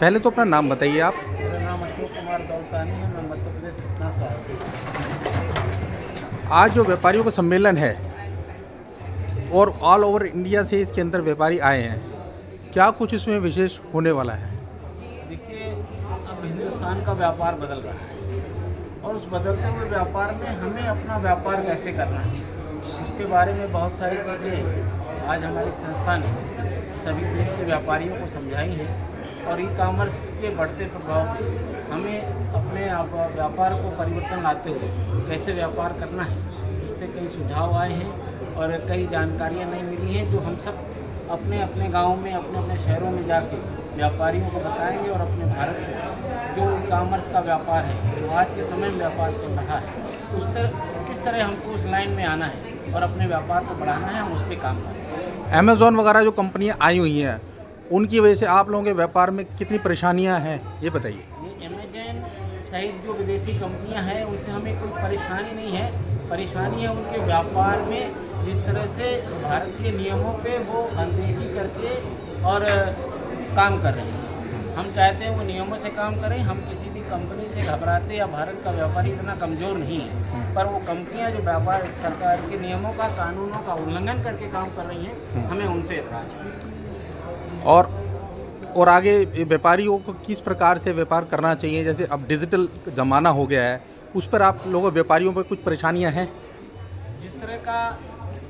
पहले तो अपना नाम बताइए आप। मेरा नाम अशोक कुमार दौलतानी है मैं मध्य प्रदेश सतना से। आज जो व्यापारियों का सम्मेलन है और ऑल ओवर इंडिया से इसके अंदर व्यापारी आए हैं क्या कुछ इसमें विशेष होने वाला है? देखिए अब हिंदुस्तान का व्यापार बदल रहा है और उस बदलते हुए व्यापार में हमें अपना व्यापार कैसे करना है? उसके बारे में बहुत सारी चीज़ें आज हमारी संस्था ने सभी देश के व्यापारियों को समझाई है और ई कॉमर्स के बढ़ते प्रभाव हमें अपने आप व्यापार को परिवर्तन लाते हुए कैसे व्यापार करना है, इस पर कई सुझाव आए हैं और कई जानकारियाँ नहीं मिली हैं जो हम सब अपने अपने गाँव में अपने अपने शहरों में जाके व्यापारियों को बताएँगे और अपने भारत ई कॉमर्स का व्यापार है जो आज के समय में व्यापार चल रहा है। उस तरह किस तरह हमको उस लाइन में आना है और अपने व्यापार को बढ़ाना है हम उस पर काम करें अमेजोन वगैरह जो कंपनियाँ आई हुई हैं उनकी वजह से आप लोगों के व्यापार में कितनी परेशानियाँ हैं ये बताइए। ये अमेजन सहित जो विदेशी कंपनियाँ हैं उनसे हमें कोई परेशानी नहीं है। परेशानी है उनके व्यापार में जिस तरह से भारत के नियमों पे वो अनदेखी करके और काम कर रहे हैं। हम चाहते हैं वो नियमों से काम करें हम किसी भी कंपनी से घबराते या भारत का व्यापारी इतना कमज़ोर नहीं है। पर वो कंपनियाँ जो व्यापार सरकार के नियमों का कानूनों का उल्लंघन करके काम कर रही हैं हमें उनसे एतराज़ है। और और आगे व्यापारियों को किस प्रकार से व्यापार करना चाहिए? जैसे अब डिजिटल ज़माना हो गया है उस पर आप लोगों व्यापारियों पर कुछ परेशानियाँ हैं? जिस तरह का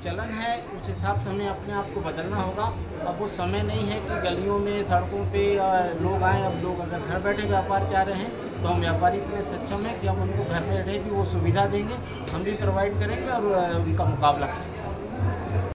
चलन है, उस हिसाब से हमें अपने आप को बदलना होगा। अब वो समय नहीं है कि गलियों में, सड़कों पे लोग आए, अब लोग अगर घर बैठे व्यापार चाह रहे हैं तो हम व्यापारी इतने सक्षम है कि हम उनको घर बैठे भी वो सुविधा देंगे, हम भी प्रोवाइड करेंगे और उनका मुकाबला करेंगे।